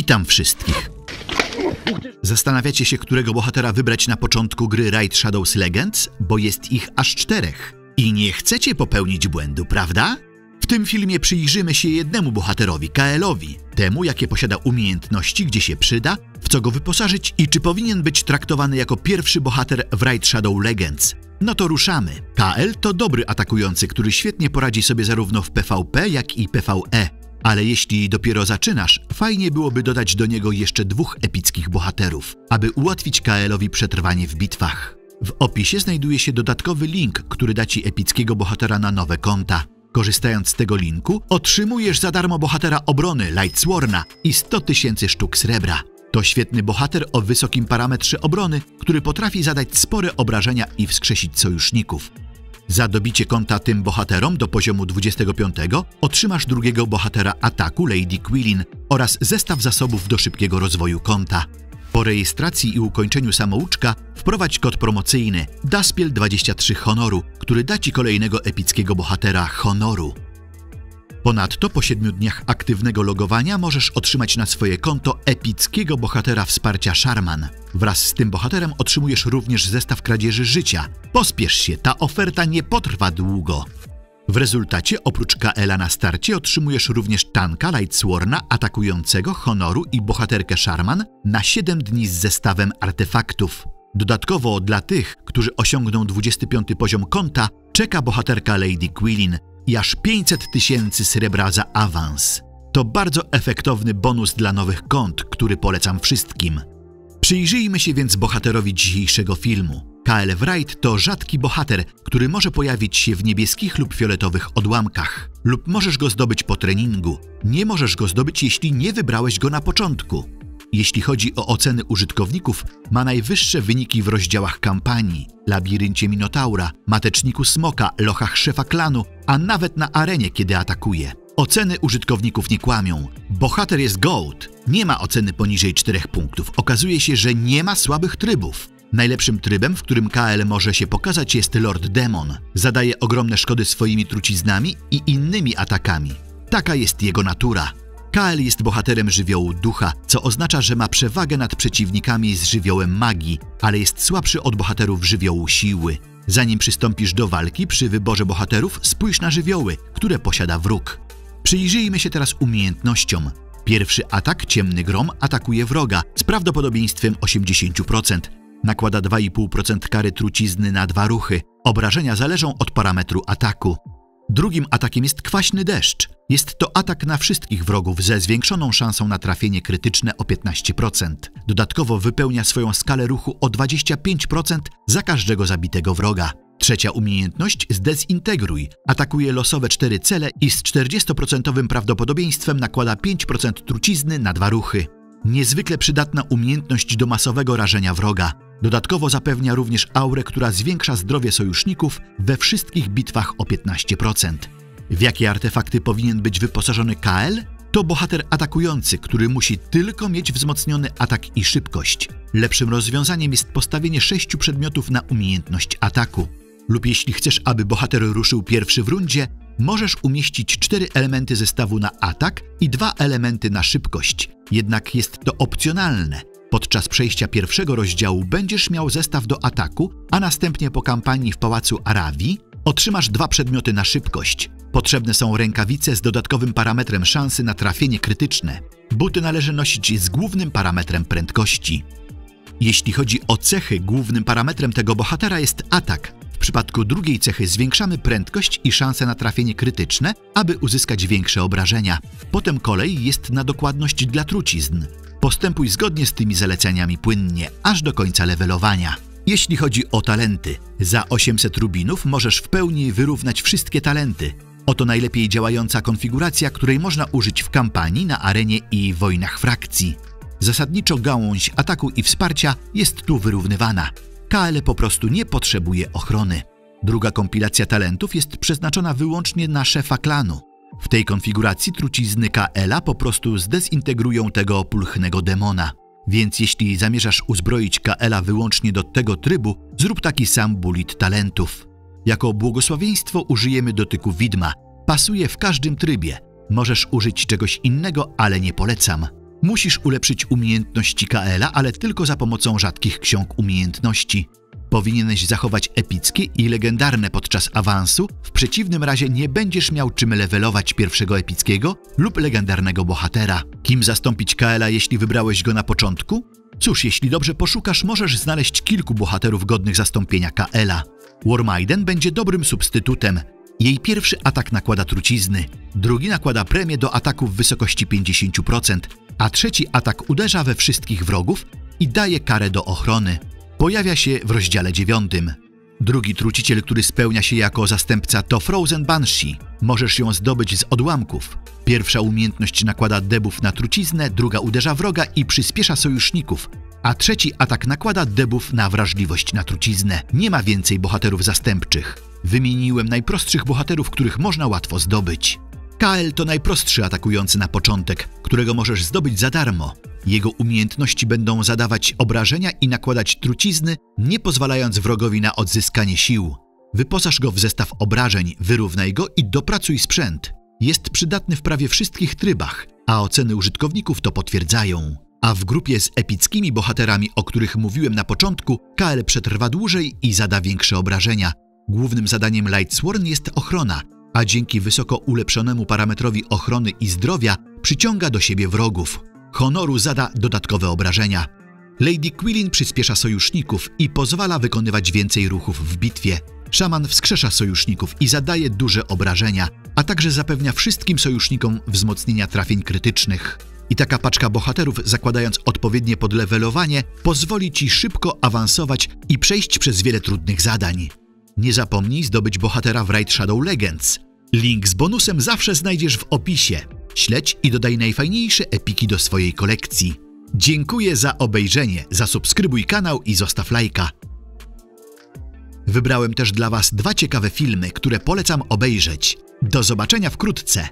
Witam wszystkich. Zastanawiacie się, którego bohatera wybrać na początku gry Raid Shadows Legends, bo jest ich aż czterech. I nie chcecie popełnić błędu, prawda? W tym filmie przyjrzymy się jednemu bohaterowi, Kaelowi, temu jakie posiada umiejętności, gdzie się przyda, w co go wyposażyć i czy powinien być traktowany jako pierwszy bohater w Raid Shadow Legends. No to ruszamy. Kael to dobry atakujący, który świetnie poradzi sobie zarówno w PvP, jak i PvE. Ale jeśli dopiero zaczynasz, fajnie byłoby dodać do niego jeszcze dwóch epickich bohaterów, aby ułatwić Kaelowi przetrwanie w bitwach. W opisie znajduje się dodatkowy link, który da ci epickiego bohatera na nowe konta. Korzystając z tego linku, otrzymujesz za darmo bohatera obrony Lightsworna i 100 tysięcy sztuk srebra. To świetny bohater o wysokim parametrze obrony, który potrafi zadać spore obrażenia i wskrzesić sojuszników. Za dobicie konta tym bohaterom do poziomu 25 otrzymasz drugiego bohatera ataku Lady Quillin oraz zestaw zasobów do szybkiego rozwoju konta. Po rejestracji i ukończeniu samouczka wprowadź kod promocyjny Daspiel23 Honoru, który da Ci kolejnego epickiego bohatera Honoru. Ponadto po 7 dniach aktywnego logowania możesz otrzymać na swoje konto epickiego bohatera wsparcia Sharman. Wraz z tym bohaterem otrzymujesz również zestaw kradzieży życia. Pospiesz się, ta oferta nie potrwa długo. W rezultacie oprócz Kaela na starcie otrzymujesz również tanka Lightsworna atakującego honoru i bohaterkę Sharman na 7 dni z zestawem artefaktów. Dodatkowo dla tych, którzy osiągną 25 poziom konta, czeka bohaterka Lady Quillin i aż 500 tysięcy srebra za awans. To bardzo efektowny bonus dla nowych kont, który polecam wszystkim. Przyjrzyjmy się więc bohaterowi dzisiejszego filmu. Kael Wright to rzadki bohater, który może pojawić się w niebieskich lub fioletowych odłamkach. Lub możesz go zdobyć po treningu. Nie możesz go zdobyć, jeśli nie wybrałeś go na początku. Jeśli chodzi o oceny użytkowników, ma najwyższe wyniki w rozdziałach kampanii, labiryncie Minotaura, mateczniku Smoka, lochach szefa klanu, a nawet na arenie, kiedy atakuje. Oceny użytkowników nie kłamią. Bohater jest GOAT. Nie ma oceny poniżej 4 punktów. Okazuje się, że nie ma słabych trybów. Najlepszym trybem, w którym KL może się pokazać jest Lord Demon. Zadaje ogromne szkody swoimi truciznami i innymi atakami. Taka jest jego natura. Kael jest bohaterem żywiołu ducha, co oznacza, że ma przewagę nad przeciwnikami z żywiołem magii, ale jest słabszy od bohaterów żywiołu siły. Zanim przystąpisz do walki przy wyborze bohaterów, spójrz na żywioły, które posiada wróg. Przyjrzyjmy się teraz umiejętnościom. Pierwszy atak, ciemny grom, atakuje wroga z prawdopodobieństwem 80%. Nakłada 2,5% kary trucizny na dwa ruchy. Obrażenia zależą od parametru ataku. Drugim atakiem jest kwaśny deszcz. Jest to atak na wszystkich wrogów ze zwiększoną szansą na trafienie krytyczne o 15%. Dodatkowo wypełnia swoją skalę ruchu o 25% za każdego zabitego wroga. Trzecia umiejętność zdezintegruj. Atakuje losowe cztery cele i z 40% prawdopodobieństwem nakłada 5% trucizny na dwa ruchy. Niezwykle przydatna umiejętność do masowego rażenia wroga. Dodatkowo zapewnia również aurę, która zwiększa zdrowie sojuszników we wszystkich bitwach o 15%. W jakie artefakty powinien być wyposażony KL? To bohater atakujący, który musi tylko mieć wzmocniony atak i szybkość. Lepszym rozwiązaniem jest postawienie sześciu przedmiotów na umiejętność ataku. Lub jeśli chcesz, aby bohater ruszył pierwszy w rundzie, możesz umieścić cztery elementy zestawu na atak i dwa elementy na szybkość. Jednak jest to opcjonalne. Podczas przejścia pierwszego rozdziału będziesz miał zestaw do ataku, a następnie po kampanii w Pałacu Arawi otrzymasz dwa przedmioty na szybkość. Potrzebne są rękawice z dodatkowym parametrem szansy na trafienie krytyczne. Buty należy nosić z głównym parametrem prędkości. Jeśli chodzi o cechy, głównym parametrem tego bohatera jest atak. W przypadku drugiej cechy zwiększamy prędkość i szanse na trafienie krytyczne, aby uzyskać większe obrażenia. Potem kolej jest na dokładność dla trucizn. Postępuj zgodnie z tymi zaleceniami płynnie, aż do końca levelowania. Jeśli chodzi o talenty, za 800 rubinów możesz w pełni wyrównać wszystkie talenty. Oto najlepiej działająca konfiguracja, której można użyć w kampanii, na arenie i wojnach frakcji. Zasadniczo gałąź ataku i wsparcia jest tu wyrównywana. KL po prostu nie potrzebuje ochrony. Druga kompilacja talentów jest przeznaczona wyłącznie na szefa klanu. W tej konfiguracji trucizny KL-a po prostu zdezintegrują tego pulchnego demona. Więc jeśli zamierzasz uzbroić KL-a wyłącznie do tego trybu, zrób taki sam bulit talentów. Jako błogosławieństwo użyjemy dotyku widma. Pasuje w każdym trybie. Możesz użyć czegoś innego, ale nie polecam. Musisz ulepszyć umiejętności Kaela, ale tylko za pomocą rzadkich ksiąg umiejętności. Powinieneś zachować epickie i legendarne podczas awansu, w przeciwnym razie nie będziesz miał czym levelować pierwszego epickiego lub legendarnego bohatera. Kim zastąpić Kaela, jeśli wybrałeś go na początku? Cóż, jeśli dobrze poszukasz, możesz znaleźć kilku bohaterów godnych zastąpienia Kaela. Warmaiden będzie dobrym substytutem. Jej pierwszy atak nakłada trucizny, drugi nakłada premię do ataku w wysokości 50%, a trzeci atak uderza we wszystkich wrogów i daje karę do ochrony. Pojawia się w rozdziale 9. Drugi truciciel, który spełnia się jako zastępca to Frozen Banshee. Możesz ją zdobyć z odłamków. Pierwsza umiejętność nakłada debuff na truciznę, druga uderza wroga i przyspiesza sojuszników, a trzeci atak nakłada debuff na wrażliwość na truciznę. Nie ma więcej bohaterów zastępczych. Wymieniłem najprostszych bohaterów, których można łatwo zdobyć. Kael to najprostszy atakujący na początek, którego możesz zdobyć za darmo. Jego umiejętności będą zadawać obrażenia i nakładać trucizny, nie pozwalając wrogowi na odzyskanie sił. Wyposaż go w zestaw obrażeń, wyrównaj go i dopracuj sprzęt. Jest przydatny w prawie wszystkich trybach, a oceny użytkowników to potwierdzają. A w grupie z epickimi bohaterami, o których mówiłem na początku, KL przetrwa dłużej i zada większe obrażenia. Głównym zadaniem Lightsworn jest ochrona, a dzięki wysoko ulepszonemu parametrowi ochrony i zdrowia przyciąga do siebie wrogów. Honoru zada dodatkowe obrażenia. Lady Quillin przyspiesza sojuszników i pozwala wykonywać więcej ruchów w bitwie. Szaman wskrzesza sojuszników i zadaje duże obrażenia, a także zapewnia wszystkim sojusznikom wzmocnienia trafień krytycznych. I taka paczka bohaterów, zakładając odpowiednie podlewelowanie, pozwoli ci szybko awansować i przejść przez wiele trudnych zadań. Nie zapomnij zdobyć bohatera w Raid Shadow Legends. Link z bonusem zawsze znajdziesz w opisie. Śledź i dodaj najfajniejsze epiki do swojej kolekcji. Dziękuję za obejrzenie, zasubskrybuj kanał i zostaw lajka. Wybrałem też dla Was dwa ciekawe filmy, które polecam obejrzeć. Do zobaczenia wkrótce.